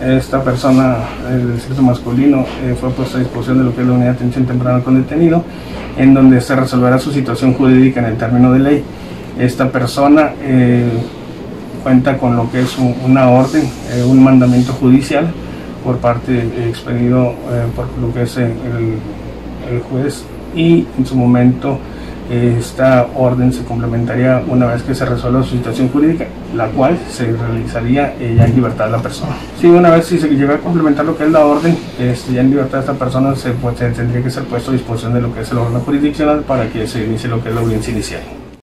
esta persona del sexo masculino eh, fue puesta a disposición de lo que es la unidad de atención temprana con detenido, en donde se resolverá su situación jurídica en el término de ley. Esta persona eh, cuenta con lo que es una orden, eh, un mandamiento judicial por parte expedido por lo que es el, el juez y en su momento esta orden se complementaría una vez que se resuelva su situación jurídica, la cual se realizaría eh, ya en libertad de la persona. Sí, una vez si se llega a complementar lo que es la orden, este, ya en libertad de esta persona se, pues, tendría que ser puesto a disposición de lo que es el órgano jurisdiccional para que se inicie lo que es la audiencia inicial.